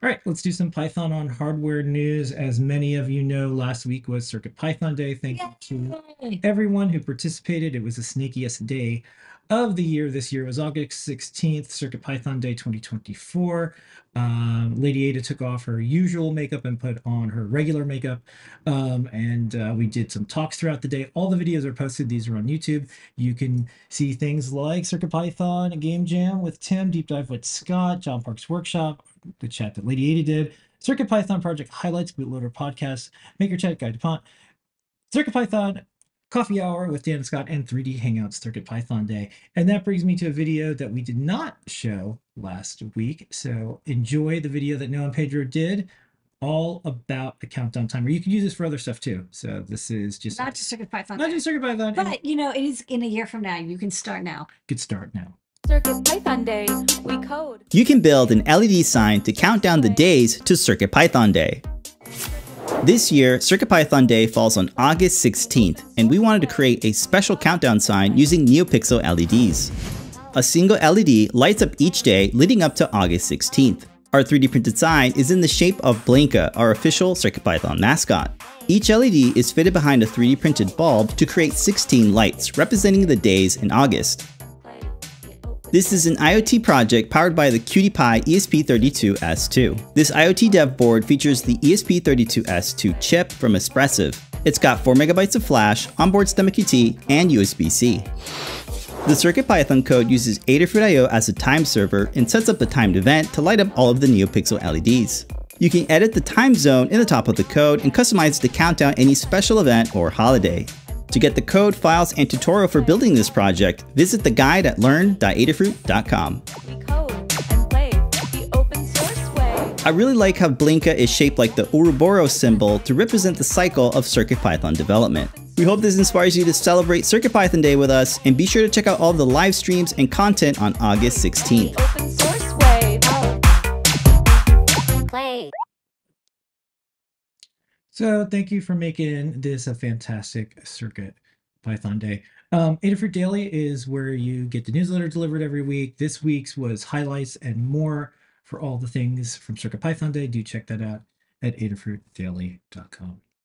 All right, let's do some Python on hardware news. As many of you know, last week was Circuit Python Day. Thank you to everyone who participated. It was the snakiest day of the year. This year was August 16th, Circuit Python Day 2024. Um, Lady Ada took off her usual makeup and put on her regular makeup. Um, and uh, we did some talks throughout the day. All the videos are posted. These are on YouTube. You can see things like Circuit Python, Game Jam with Tim, Deep Dive with Scott, John Park's Workshop, the chat that Lady Ada did, Circuit Python Project Highlights, Bootloader Podcast, Maker Chat, Guy DuPont, Circuit Python Coffee Hour with Dan and Scott, and 3D Hangouts Circuit Python Day. And that brings me to a video that we did not show last week. So enjoy the video that Noah and Pedro did all about the countdown timer. You can use this for other stuff too. So this is just Not just Circuit Python. not just Circuit Python. But you know, it is in a year from now. You can start now. good start now. Circuit Python Day, we code. You can build an LED sign to count down the days to CircuitPython Day. This year, CircuitPython Day falls on August 16th, and we wanted to create a special countdown sign using NeoPixel LEDs. A single LED lights up each day leading up to August 16th. Our 3D printed sign is in the shape of Blinka, our official CircuitPython mascot. Each LED is fitted behind a 3D printed bulb to create 16 lights, representing the days in August. This is an IoT project powered by the QtPy E ESP32S2. This IoT dev board features the E ESP32S2 chip from Espressif. It's got 4MB of flash, onboard STEMMA QT, and USB-C. The CircuitPython code uses Adafruit I.O. as a time server and sets up the timed event to light up all of the NeoPixel LEDs. You can edit the time zone in the top of the code and customize to count down any special event or holiday. To get the code, files, and tutorial for building this project, visit the guide at learn.adafruit.com. We code and play the open source way. I really like how Blinka is shaped like the Ouroboros symbol to represent the cycle of CircuitPython development. We hope this inspires you to celebrate CircuitPython Day with us, and be sure to check out all the live streams and content on August 16th. So thank you for making this a fantastic Circuit Python day. Um, Adafruit Daily is where you get the newsletter delivered every week. This week's was highlights and more for all the things from Circuit Python Day. Do check that out at adafruitdaily.com.